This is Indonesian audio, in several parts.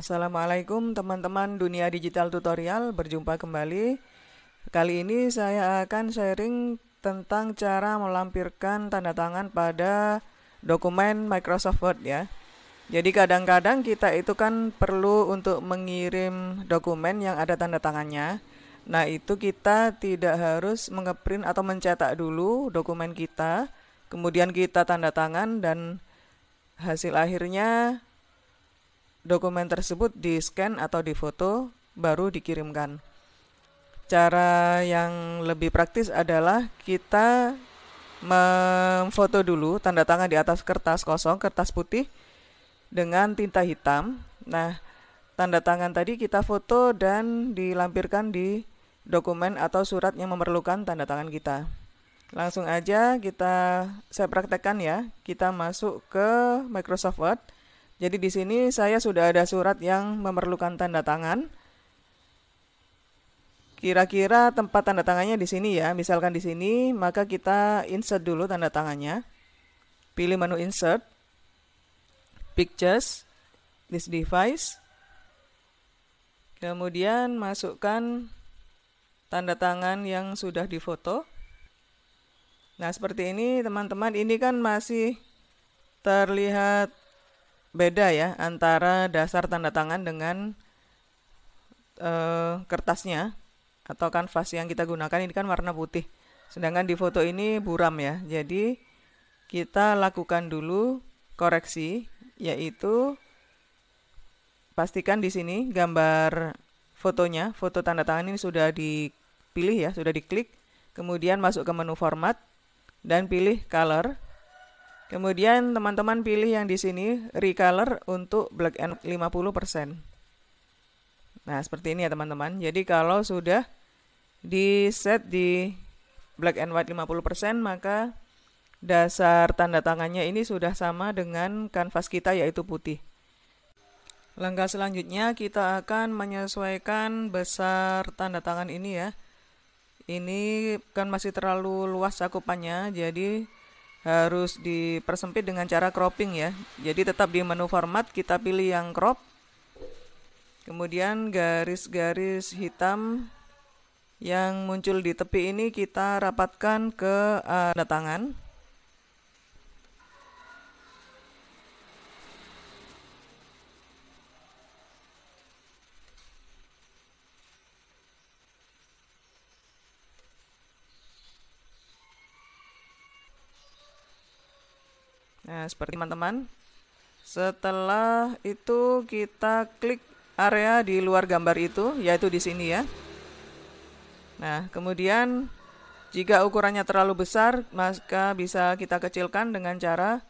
Assalamualaikum teman-teman dunia digital tutorial, berjumpa kembali. Kali ini saya akan sharing tentang cara melampirkan tanda tangan pada dokumen Microsoft Word ya. Jadi kadang-kadang kita itu kan perlu untuk mengirim dokumen yang ada tanda tangannya. Nah, itu kita tidak harus mengeprint atau mencetak dulu dokumen kita, kemudian kita tanda tangan dan hasil akhirnya dokumen tersebut di scan atau di foto baru dikirimkan. Cara yang lebih praktis adalah kita memfoto dulu tanda tangan di atas kertas kosong, kertas putih dengan tinta hitam. Nah, tanda tangan tadi kita foto dan dilampirkan di dokumen atau surat yang memerlukan tanda tangan kita. Langsung aja kita saya praktekkan ya. Kita masuk ke Microsoft Word jadi di sini saya sudah ada surat yang memerlukan tanda tangan. Kira-kira tempat tanda tangannya di sini ya. Misalkan di sini, maka kita insert dulu tanda tangannya. Pilih menu insert. Pictures. This device. Kemudian masukkan tanda tangan yang sudah difoto. Nah, seperti ini teman-teman, ini kan masih terlihat beda ya antara dasar tanda tangan dengan uh, kertasnya atau kanvas yang kita gunakan ini kan warna putih. Sedangkan di foto ini buram ya. Jadi kita lakukan dulu koreksi yaitu pastikan di sini gambar fotonya, foto tanda tangan ini sudah dipilih ya, sudah diklik. Kemudian masuk ke menu format dan pilih color Kemudian teman-teman pilih yang di sini recolor untuk black and 50%. Nah, seperti ini ya teman-teman. Jadi kalau sudah di set di black and white 50%, maka dasar tanda tangannya ini sudah sama dengan kanvas kita yaitu putih. Langkah selanjutnya kita akan menyesuaikan besar tanda tangan ini ya. Ini kan masih terlalu luas cakupannya, jadi harus dipersempit dengan cara cropping ya. Jadi tetap di menu format kita pilih yang crop. Kemudian garis-garis hitam yang muncul di tepi ini kita rapatkan ke tanda tangan. Nah, seperti teman-teman. Setelah itu kita klik area di luar gambar itu, yaitu di sini ya. Nah, kemudian jika ukurannya terlalu besar, maka bisa kita kecilkan dengan cara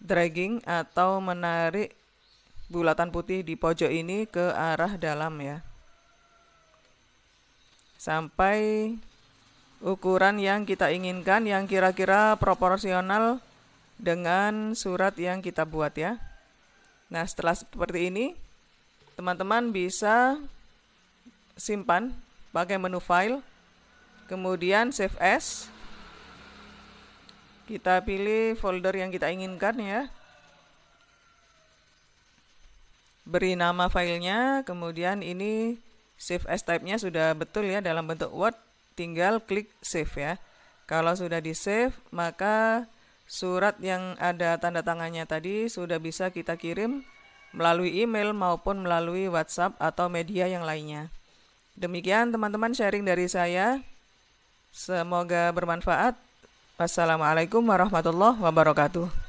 dragging atau menarik bulatan putih di pojok ini ke arah dalam ya. Sampai ukuran yang kita inginkan yang kira-kira proporsional dengan surat yang kita buat ya. Nah, setelah seperti ini, teman-teman bisa simpan pakai menu file, kemudian save as. Kita pilih folder yang kita inginkan ya. Beri nama filenya, kemudian ini save as type-nya sudah betul ya dalam bentuk Word, tinggal klik save ya. Kalau sudah di save, maka Surat yang ada tanda tangannya tadi sudah bisa kita kirim melalui email maupun melalui WhatsApp atau media yang lainnya. Demikian teman-teman sharing dari saya. Semoga bermanfaat. Wassalamualaikum warahmatullahi wabarakatuh.